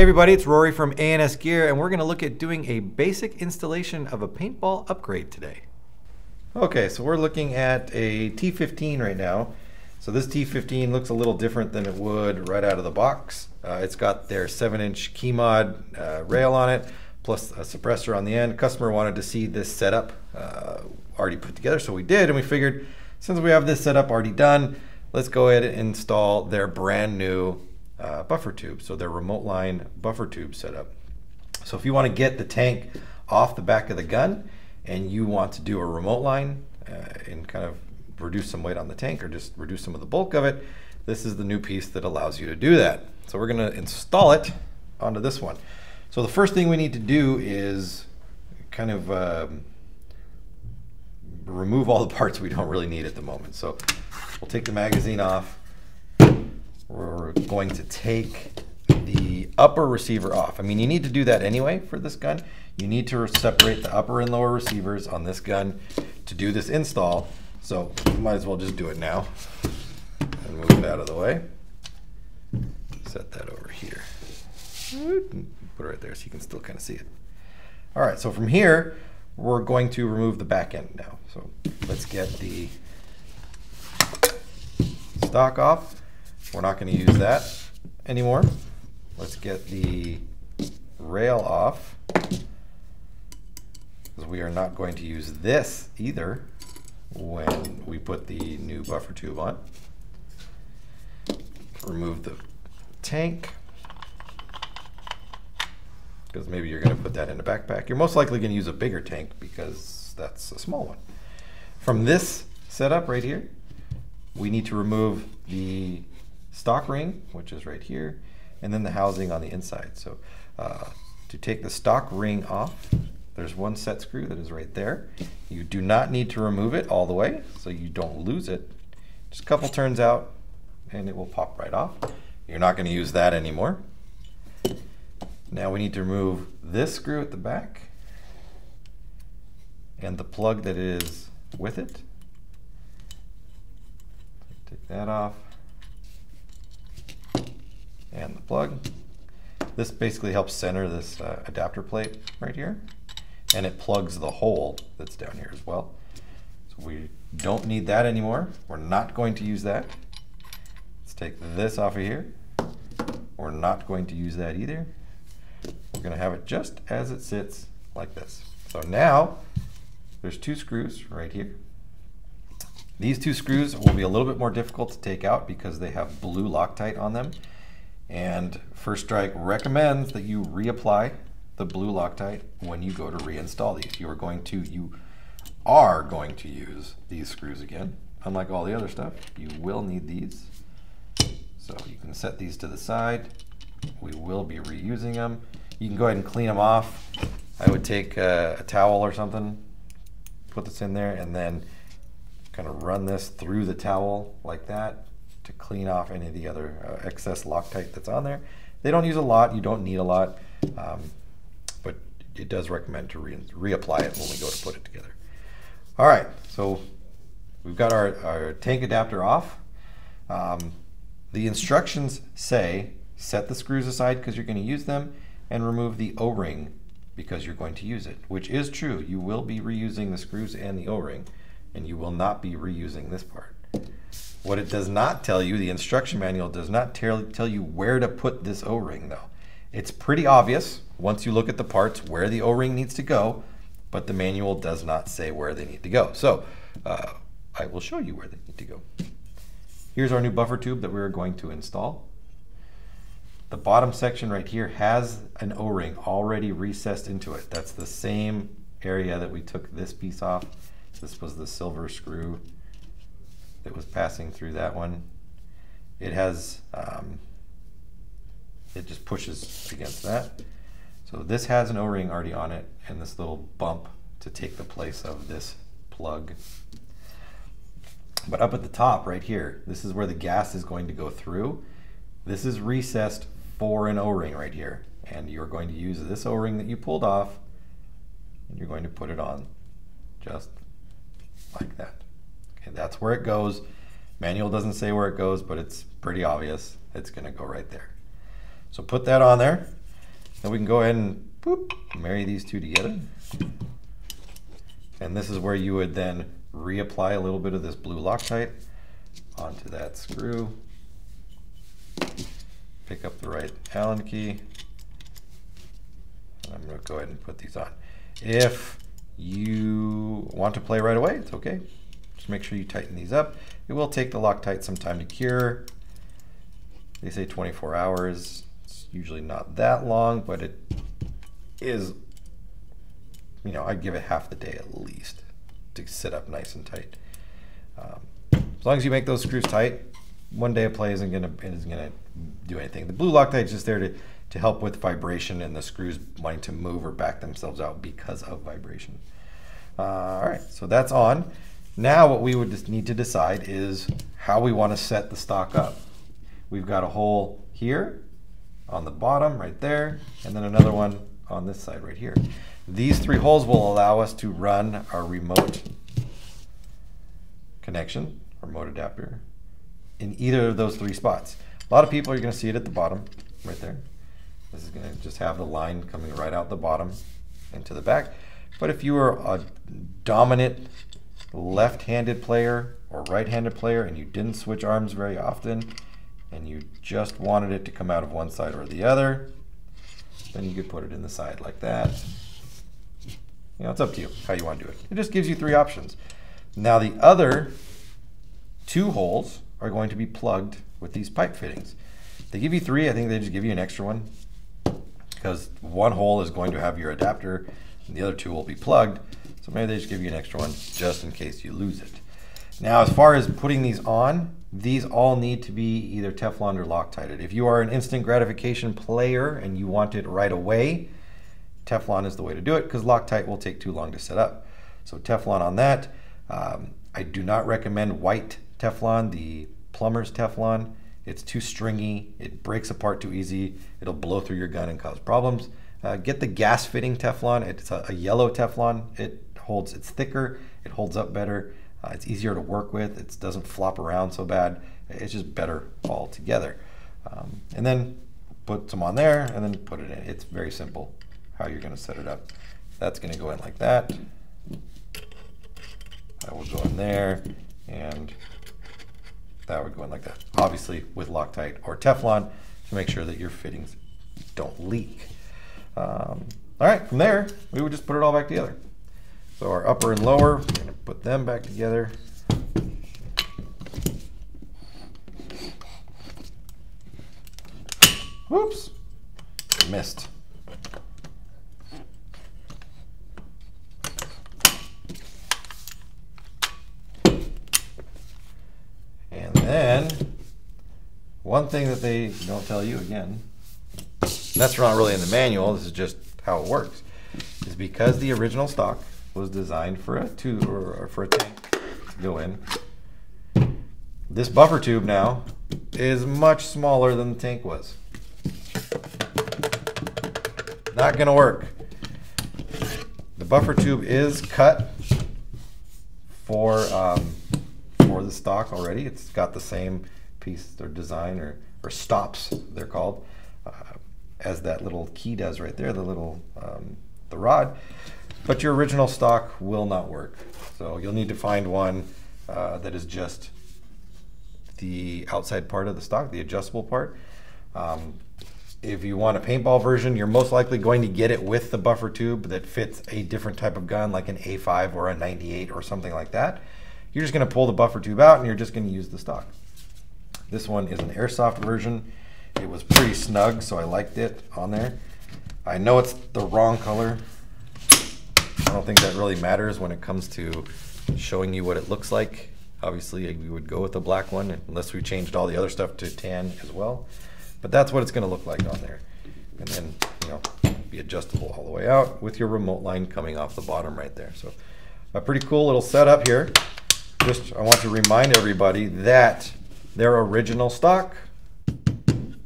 Hey everybody, it's Rory from ANS Gear, and we're going to look at doing a basic installation of a paintball upgrade today. Okay, so we're looking at a T15 right now. So this T15 looks a little different than it would right out of the box. Uh, it's got their 7-inch KeyMod uh, rail on it, plus a suppressor on the end. Customer wanted to see this setup uh, already put together, so we did, and we figured since we have this setup already done, let's go ahead and install their brand new uh, buffer tube. So their remote line buffer tube setup. So if you want to get the tank off the back of the gun and you want to do a remote line uh, and kind of reduce some weight on the tank or just reduce some of the bulk of it, this is the new piece that allows you to do that. So we're going to install it onto this one. So the first thing we need to do is kind of um, remove all the parts we don't really need at the moment. So we'll take the magazine off we're going to take the upper receiver off. I mean, you need to do that anyway for this gun. You need to separate the upper and lower receivers on this gun to do this install. So you might as well just do it now and move it out of the way. Set that over here. Put it right there so you can still kind of see it. All right, so from here, we're going to remove the back end now. So let's get the stock off. We're not going to use that anymore. Let's get the rail off because we are not going to use this either when we put the new buffer tube on. Remove the tank because maybe you're going to put that in a backpack. You're most likely going to use a bigger tank because that's a small one. From this setup right here, we need to remove the stock ring, which is right here, and then the housing on the inside. So uh, to take the stock ring off, there's one set screw that is right there. You do not need to remove it all the way, so you don't lose it. Just a couple turns out, and it will pop right off. You're not going to use that anymore. Now we need to remove this screw at the back and the plug that is with it. Take that off and the plug. This basically helps center this uh, adapter plate right here and it plugs the hole that's down here as well. So we don't need that anymore. We're not going to use that. Let's take this off of here. We're not going to use that either. We're going to have it just as it sits like this. So now there's two screws right here. These two screws will be a little bit more difficult to take out because they have blue Loctite on them. And First Strike recommends that you reapply the blue Loctite when you go to reinstall these. You are going to, you are going to use these screws again. Unlike all the other stuff, you will need these. So you can set these to the side. We will be reusing them. You can go ahead and clean them off. I would take a, a towel or something, put this in there, and then kind of run this through the towel like that to clean off any of the other uh, excess Loctite that's on there. They don't use a lot, you don't need a lot, um, but it does recommend to re reapply it when we go to put it together. All right, so we've got our, our tank adapter off. Um, the instructions say set the screws aside because you're going to use them and remove the O-ring because you're going to use it, which is true. You will be reusing the screws and the O-ring and you will not be reusing this part. What it does not tell you, the instruction manual does not tell, you where to put this O-ring though. It's pretty obvious once you look at the parts where the O-ring needs to go, but the manual does not say where they need to go. So uh, I will show you where they need to go. Here's our new buffer tube that we're going to install. The bottom section right here has an O-ring already recessed into it. That's the same area that we took this piece off. This was the silver screw that was passing through that one. It has, um, it just pushes against that. So this has an O-ring already on it and this little bump to take the place of this plug. But up at the top right here, this is where the gas is going to go through. This is recessed for an O-ring right here. And you're going to use this O-ring that you pulled off and you're going to put it on just like that. Okay, that's where it goes. Manual doesn't say where it goes, but it's pretty obvious. It's gonna go right there. So put that on there. Then we can go ahead and boop, marry these two together. And this is where you would then reapply a little bit of this blue Loctite onto that screw. Pick up the right Allen key. And I'm going to go ahead and put these on. If you want to play right away, it's okay. Make sure you tighten these up. It will take the Loctite some time to cure. They say 24 hours. It's usually not that long, but it is, you know, I'd give it half the day at least to sit up nice and tight. Um, as long as you make those screws tight, one day of play isn't gonna isn't gonna do anything. The blue Loctite is just there to to help with vibration and the screws wanting to move or back themselves out because of vibration. Uh, all right, so that's on. Now what we would just need to decide is how we want to set the stock up. We've got a hole here on the bottom right there, and then another one on this side right here. These three holes will allow us to run our remote connection, remote adapter, in either of those three spots. A lot of people are going to see it at the bottom, right there. This is going to just have the line coming right out the bottom into the back. But if you are a dominant left-handed player or right-handed player and you didn't switch arms very often and you just wanted it to come out of one side or the other, then you could put it in the side like that. You know, it's up to you how you want to do it. It just gives you three options. Now the other two holes are going to be plugged with these pipe fittings. They give you three, I think they just give you an extra one because one hole is going to have your adapter and the other two will be plugged. Maybe they just give you an extra one just in case you lose it. Now, as far as putting these on, these all need to be either Teflon or Loctited. If you are an instant gratification player and you want it right away, Teflon is the way to do it because Loctite will take too long to set up. So Teflon on that. Um, I do not recommend white Teflon, the plumber's Teflon. It's too stringy. It breaks apart too easy. It'll blow through your gun and cause problems. Uh, get the gas fitting Teflon. It's a, a, yellow Teflon. It holds. It's thicker. It holds up better. Uh, it's easier to work with. It doesn't flop around so bad. It's just better all together. Um, and then put some on there and then put it in. It's very simple how you're going to set it up. That's going to go in like that. That will go in there and that would go in like that. Obviously with Loctite or Teflon to make sure that your fittings don't leak. Um, all right, from there, we would just put it all back together. So our upper and lower, we're gonna put them back together. Whoops, missed. And then, one thing that they don't tell you again, that's not really in the manual, this is just how it works, is because the original stock was designed for a tube or for a tank to go in. This buffer tube now is much smaller than the tank was. Not gonna work. The buffer tube is cut for um, for the stock already. It's got the same piece or design or, or stops, they're called, uh, as that little key does right there, the little um, the rod. But your original stock will not work. So you'll need to find one uh, that is just the outside part of the stock, the adjustable part. Um, if you want a paintball version, you're most likely going to get it with the buffer tube that fits a different type of gun, like an A5 or a 98 or something like that. You're just going to pull the buffer tube out and you're just going to use the stock. This one is an airsoft version. It was pretty snug, so I liked it on there. I know it's the wrong color. I don't think that really matters when it comes to showing you what it looks like. Obviously, we would go with the black one unless we changed all the other stuff to tan as well. But that's what it's going to look like on there. And then, you know, be adjustable all the way out with your remote line coming off the bottom right there. So a pretty cool little setup here just I want to remind everybody that their original stock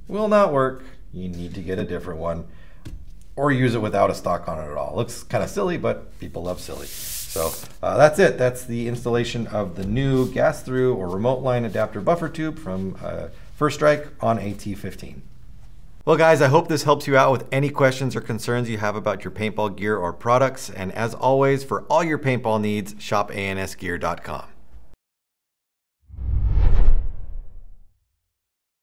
will not work. You need to get a different one or use it without a stock on it at all. Looks kind of silly, but people love silly. So uh, that's it. That's the installation of the new gas through or remote line adapter buffer tube from uh, First Strike on a T15. Well guys, I hope this helps you out with any questions or concerns you have about your paintball gear or products. And as always, for all your paintball needs, shop ansgear.com.